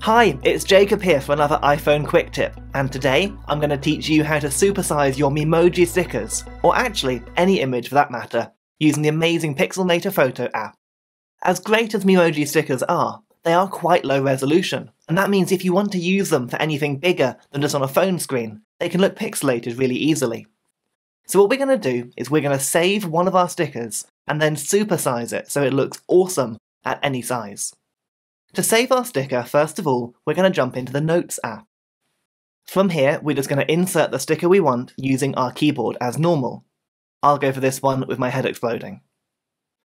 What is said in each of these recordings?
Hi, it's Jacob here for another iPhone quick tip, and today I'm going to teach you how to supersize your Memoji stickers, or actually any image for that matter, using the amazing Pixelmator Photo app. As great as Memoji stickers are, they are quite low resolution, and that means if you want to use them for anything bigger than just on a phone screen, they can look pixelated really easily. So what we're going to do is we're going to save one of our stickers and then supersize it so it looks awesome at any size. To save our sticker, first of all, we're going to jump into the Notes app. From here, we're just going to insert the sticker we want using our keyboard as normal. I'll go for this one with my head exploding.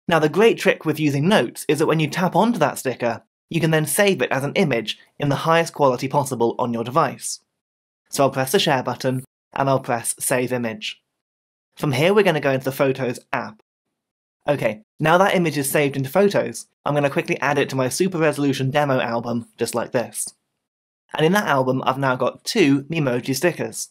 Now the great trick with using Notes is that when you tap onto that sticker, you can then save it as an image in the highest quality possible on your device. So I'll press the Share button, and I'll press Save Image. From here we're going to go into the Photos app. Okay, now that image is saved into Photos, I'm going to quickly add it to my super resolution demo album, just like this. And in that album, I've now got two Memoji stickers.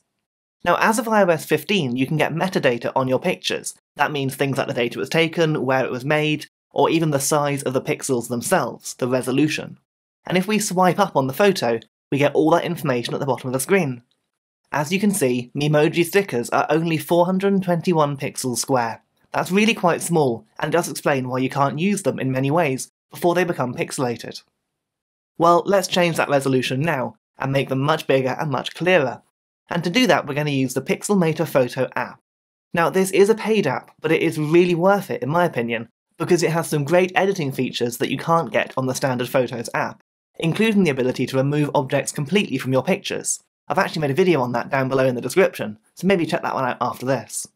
Now, as of iOS 15, you can get metadata on your pictures. That means things like the date it was taken, where it was made, or even the size of the pixels themselves, the resolution. And if we swipe up on the photo, we get all that information at the bottom of the screen. As you can see, Memoji stickers are only 421 pixels square, that's really quite small, and does explain why you can't use them in many ways before they become pixelated. Well, let's change that resolution now, and make them much bigger and much clearer. And to do that, we're going to use the Pixelmator Photo app. Now, this is a paid app, but it is really worth it, in my opinion, because it has some great editing features that you can't get on the standard Photos app, including the ability to remove objects completely from your pictures. I've actually made a video on that down below in the description, so maybe check that one out after this.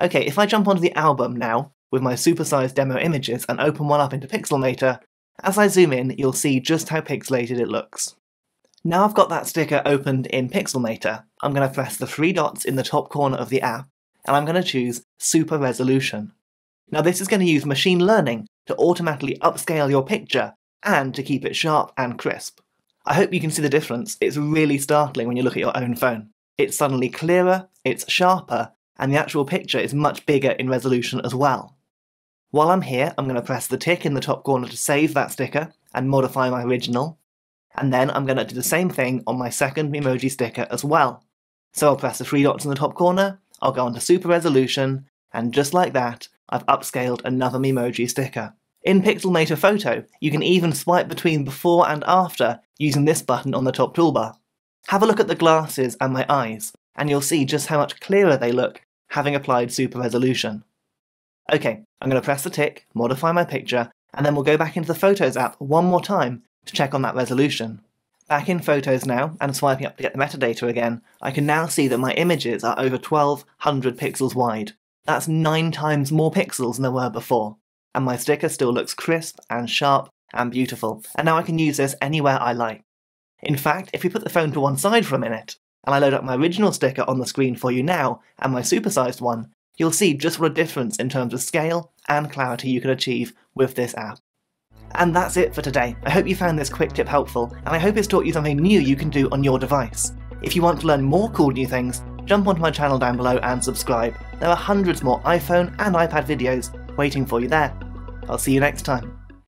Okay, if I jump onto the album now, with my supersized demo images and open one up into Pixelmator, as I zoom in, you'll see just how pixelated it looks. Now I've got that sticker opened in Pixelmator, I'm going to press the three dots in the top corner of the app, and I'm going to choose Super Resolution. Now this is going to use machine learning to automatically upscale your picture and to keep it sharp and crisp. I hope you can see the difference, it's really startling when you look at your own phone. It's suddenly clearer, it's sharper, and the actual picture is much bigger in resolution as well. While I'm here, I'm going to press the tick in the top corner to save that sticker and modify my original, and then I'm going to do the same thing on my second emoji sticker as well. So I'll press the three dots in the top corner, I'll go on to super resolution, and just like that, I've upscaled another Memoji sticker. In Pixelmator Photo, you can even swipe between before and after using this button on the top toolbar. Have a look at the glasses and my eyes, and you'll see just how much clearer they look having applied super resolution. Okay, I'm going to press the tick, modify my picture, and then we'll go back into the Photos app one more time to check on that resolution. Back in Photos now, and swiping up to get the metadata again, I can now see that my images are over 1200 pixels wide. That's 9 times more pixels than there were before. And my sticker still looks crisp and sharp and beautiful, and now I can use this anywhere I like. In fact, if we put the phone to one side for a minute, and I load up my original sticker on the screen for you now, and my supersized one, you'll see just what a difference in terms of scale and clarity you can achieve with this app. And that's it for today. I hope you found this quick tip helpful, and I hope it's taught you something new you can do on your device. If you want to learn more cool new things, jump onto my channel down below and subscribe. There are hundreds more iPhone and iPad videos waiting for you there. I'll see you next time.